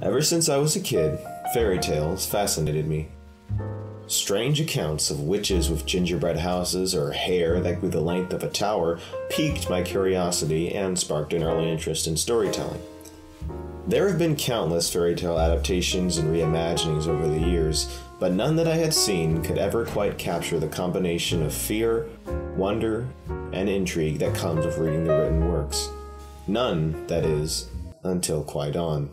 Ever since I was a kid, fairy tales fascinated me. Strange accounts of witches with gingerbread houses or hair that grew the length of a tower piqued my curiosity and sparked an early interest in storytelling. There have been countless fairy tale adaptations and reimaginings over the years, but none that I had seen could ever quite capture the combination of fear, wonder, and intrigue that comes with reading the written works. None, that is, until Kwaidan.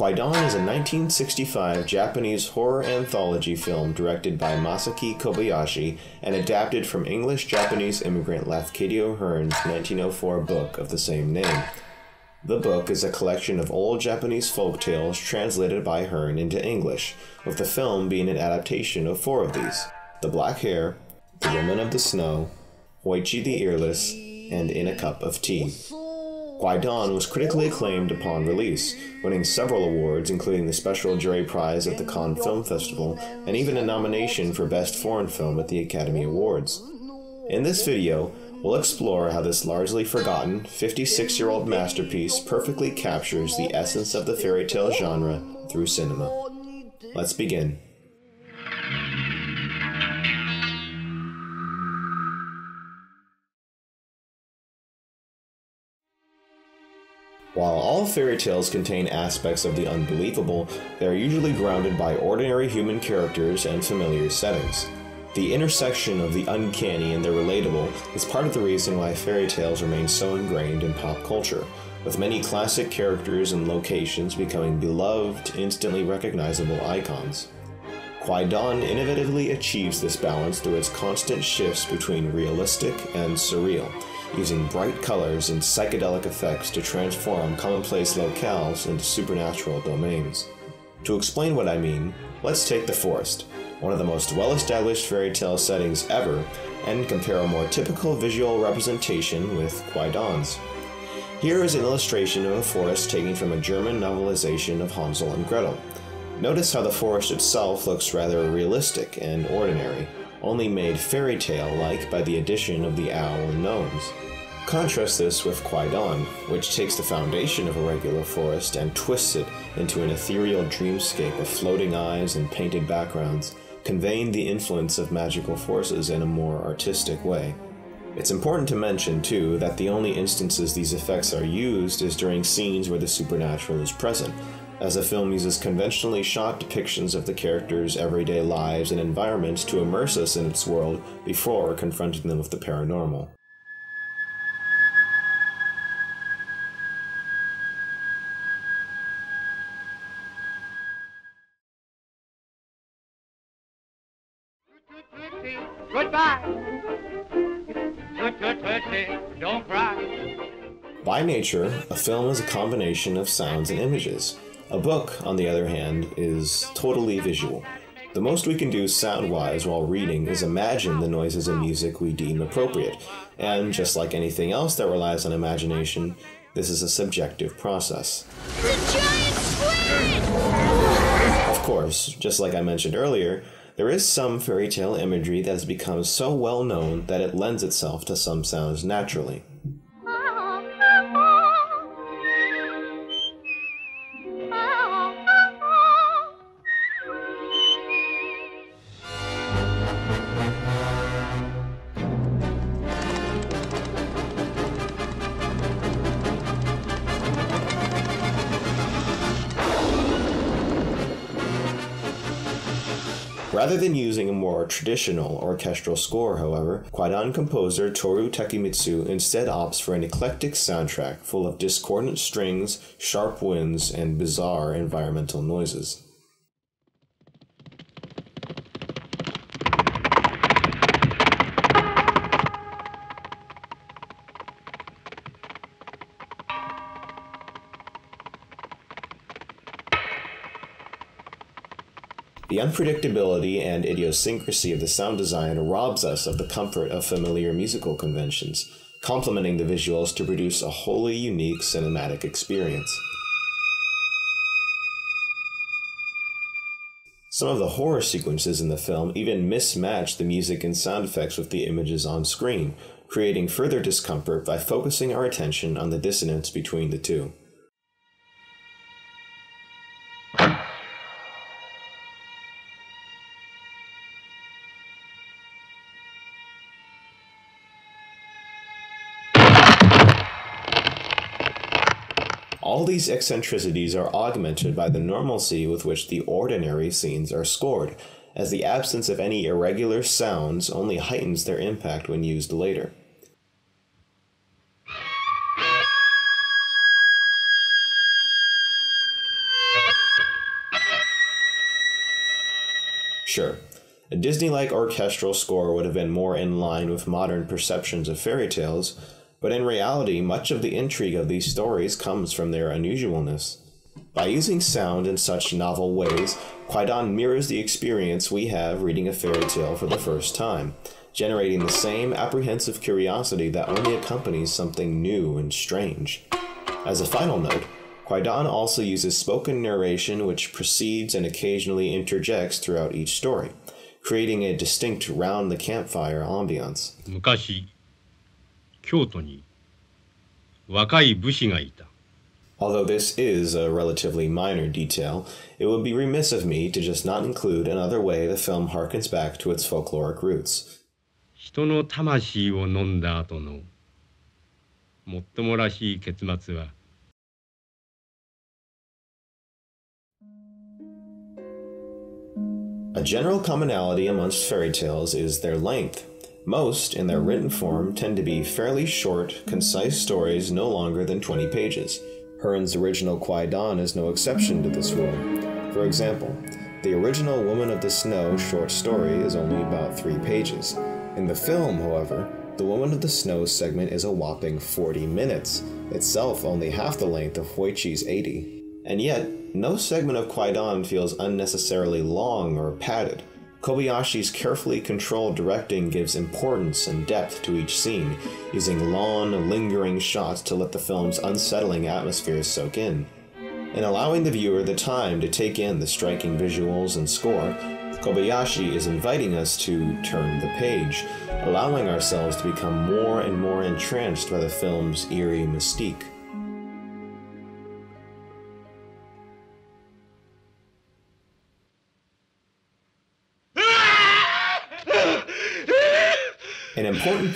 Kwaidan is a 1965 Japanese horror anthology film directed by Masaki Kobayashi and adapted from English Japanese immigrant Lafcadio Hearn's 1904 book of the same name. The book is a collection of old Japanese folk tales translated by Hearn into English, with the film being an adaptation of four of these The Black Hair, The Woman of the Snow, Hoichi the Earless, and In a Cup of Tea. Kwaidan was critically acclaimed upon release, winning several awards, including the Special Jury Prize at the Cannes Film Festival and even a nomination for Best Foreign Film at the Academy Awards. In this video, we'll explore how this largely forgotten 56 year old masterpiece perfectly captures the essence of the fairy tale genre through cinema. Let's begin. While all fairy tales contain aspects of the unbelievable, they are usually grounded by ordinary human characters and familiar settings. The intersection of the uncanny and the relatable is part of the reason why fairy tales remain so ingrained in pop culture, with many classic characters and locations becoming beloved, instantly recognizable icons. Kwaidan innovatively achieves this balance through its constant shifts between realistic and surreal, using bright colors and psychedelic effects to transform commonplace locales into supernatural domains. To explain what I mean, let's take the forest, one of the most well established fairy tale settings ever, and compare a more typical visual representation with Kwaidan's. Here is an illustration of a forest taken from a German novelization of Hansel and Gretel. Notice how the forest itself looks rather realistic and ordinary, only made fairy tale like by the addition of the owl and gnomes. Contrast this with Kwaidan, which takes the foundation of a regular forest and twists it into an ethereal dreamscape of floating eyes and painted backgrounds, conveying the influence of magical forces in a more artistic way. It's important to mention, too, that the only instances these effects are used is during scenes where the supernatural is present, as the film uses conventionally shot depictions of the characters' everyday lives and environments to immerse us in its world before confronting them with the paranormal. By nature, a film is a combination of sounds and images. A book, on the other hand, is totally visual. The most we can do sound wise while reading is imagine the noises and music we deem appropriate, and just like anything else that relies on imagination, this is a subjective process. The giant squid! Of course, just like I mentioned earlier, there is some fairy tale imagery that has become so well known that it lends itself to some sounds naturally. Rather than using a more traditional orchestral score, however, Kwaidan composer Toru Takemitsu instead opts for an eclectic soundtrack full of discordant strings, sharp winds, and bizarre environmental noises. Unpredictability and idiosyncrasy of the sound design robs us of the comfort of familiar musical conventions, complementing the visuals to produce a wholly unique cinematic experience. Some of the horror sequences in the film even mismatch the music and sound effects with the images on screen, creating further discomfort by focusing our attention on the dissonance between the two. All these eccentricities are augmented by the normalcy with which the ordinary scenes are scored, as the absence of any irregular sounds only heightens their impact when used later. Sure, a Disney like orchestral score would have been more in line with modern perceptions of fairy tales, but in reality, much of the intrigue of these stories comes from their unusualness. By using sound in such novel ways, Kwaidan mirrors the experience we have reading a fairy tale for the first time, generating the same apprehensive curiosity that only accompanies something new and strange. As a final note, Kwaidan also uses spoken narration which precedes and occasionally interjects throughout each story, creating a distinct round the campfire ambiance. 昔京都に若い武士がいた Although this is a relatively minor detail, it would be remiss of me to just not include another way the film harkens back to its folkloric roots. 人の魂を飲んだ後のもっともらしい結末は A general commonality amongst fairy tales is their length. most, in their written form, tend to be fairly short, concise stories no longer than 20 pages. Hearn's original Kwaidan is no exception to this rule. For example, the original Woman of the Snow short story is only about three pages. In the film, however, the Woman of the Snow segment is a whopping 40 minutes, itself only half the length of Hoichi's 80. And yet, no segment of Kwaidan feels unnecessarily long or padded. Kobayashi's carefully controlled directing gives importance and depth to each scene, using long, lingering shots to let the film's unsettling atmosphere soak in. In allowing the viewer the time to take in the striking visuals and score, Kobayashi is inviting us to turn the page, allowing ourselves to become more and more entranced by the film's eerie mystique.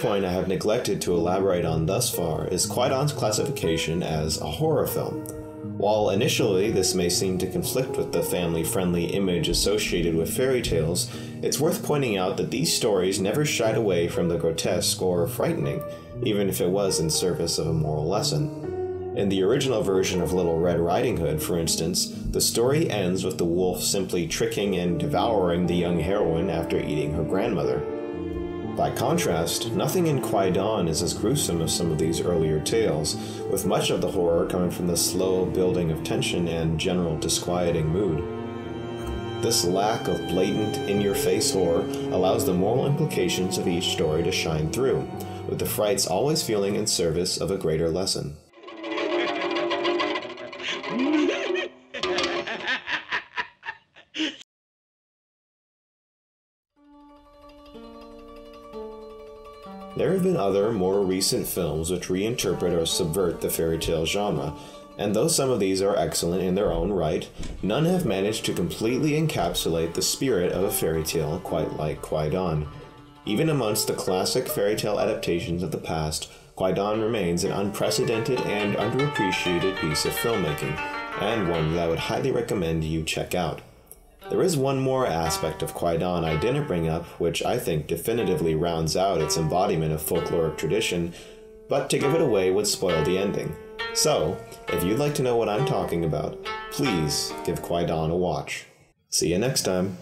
Point I have neglected to elaborate on thus far is Kwaidan's classification as a horror film. While initially this may seem to conflict with the family friendly image associated with fairy tales, it's worth pointing out that these stories never shied away from the grotesque or frightening, even if it was in service of a moral lesson. In the original version of Little Red Riding Hood, for instance, the story ends with the wolf simply tricking and devouring the young heroine after eating her grandmother. By contrast, nothing in Kwaidan is as gruesome as some of these earlier tales, with much of the horror coming from the slow building of tension and general disquieting mood. This lack of blatant, in your face horror allows the moral implications of each story to shine through, with the frights always feeling in service of a greater lesson. There have been other, more recent films which reinterpret or subvert the fairy tale genre, and though some of these are excellent in their own right, none have managed to completely encapsulate the spirit of a fairy tale quite like Kwaidan. Even amongst the classic fairy tale adaptations of the past, Kwaidan remains an unprecedented and underappreciated piece of filmmaking, and one that I would highly recommend you check out. There is one more aspect of Kwaidan I didn't bring up, which I think definitively rounds out its embodiment of folkloric tradition, but to give it away would spoil the ending. So, if you'd like to know what I'm talking about, please give Kwaidan a watch. See you next time.